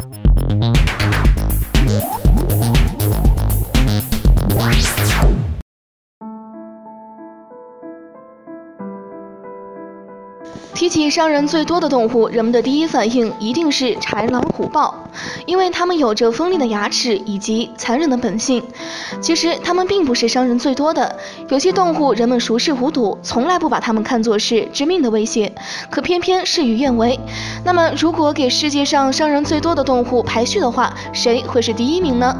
Mm-hmm. 提起伤人最多的动物，人们的第一反应一定是豺狼虎豹，因为它们有着锋利的牙齿以及残忍的本性。其实它们并不是伤人最多的，有些动物人们熟视无睹，从来不把它们看作是致命的威胁，可偏偏事与愿违。那么，如果给世界上伤人最多的动物排序的话，谁会是第一名呢？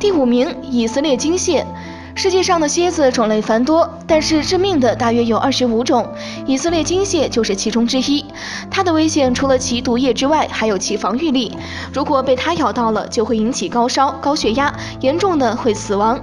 第五名，以色列金蟹。世界上的蝎子种类繁多，但是致命的大约有二十五种，以色列金蟹就是其中之一。它的危险除了其毒液之外，还有其防御力。如果被它咬到了，就会引起高烧、高血压，严重的会死亡。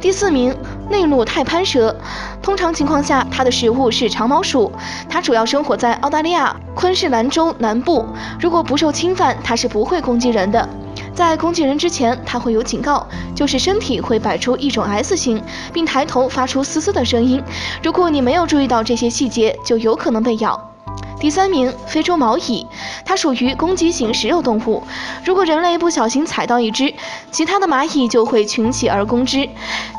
第四名，内陆泰攀蛇。通常情况下，它的食物是长毛鼠。它主要生活在澳大利亚昆士兰州南部。如果不受侵犯，它是不会攻击人的。在攻击人之前，它会有警告，就是身体会摆出一种 S 形，并抬头发出嘶嘶的声音。如果你没有注意到这些细节，就有可能被咬。第三名，非洲毛蚁，它属于攻击型食肉动物。如果人类不小心踩到一只，其他的蚂蚁就会群起而攻之。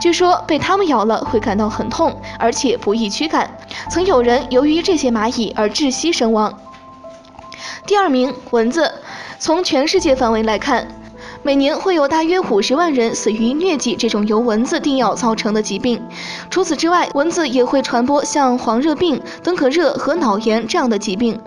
据说被它们咬了会感到很痛，而且不易驱赶。曾有人由于这些蚂蚁而窒息身亡。第二名，蚊子。从全世界范围来看。每年会有大约五十万人死于疟疾这种由蚊子叮咬造成的疾病。除此之外，蚊子也会传播像黄热病、登革热和脑炎这样的疾病。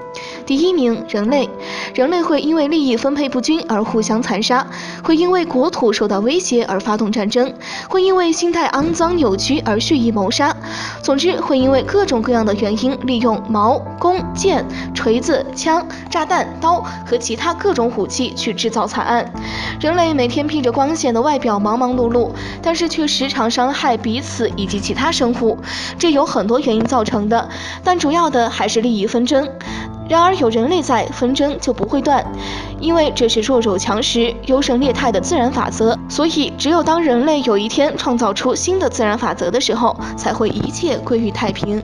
第一名，人类。人类会因为利益分配不均而互相残杀，会因为国土受到威胁而发动战争，会因为心态肮脏扭曲而蓄意谋杀。总之，会因为各种各样的原因，利用矛、弓、箭、锤子、枪、炸弹、刀和其他各种武器去制造惨案。人类每天披着光鲜的外表，忙忙碌碌，但是却时常伤害彼此以及其他生物。这有很多原因造成的，但主要的还是利益纷争。然而有人类在，纷争就不会断，因为这是弱肉强食、优胜劣汰的自然法则。所以，只有当人类有一天创造出新的自然法则的时候，才会一切归于太平。